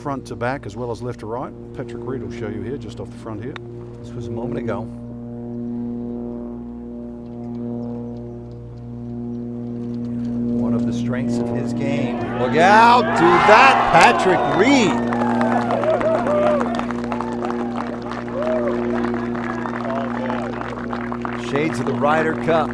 front to back as well as left to right. Patrick Reed will show you here, just off the front here. This was a moment ago. One of the strengths of his game. Look out to that, Patrick Reed. Shades of the Ryder Cup.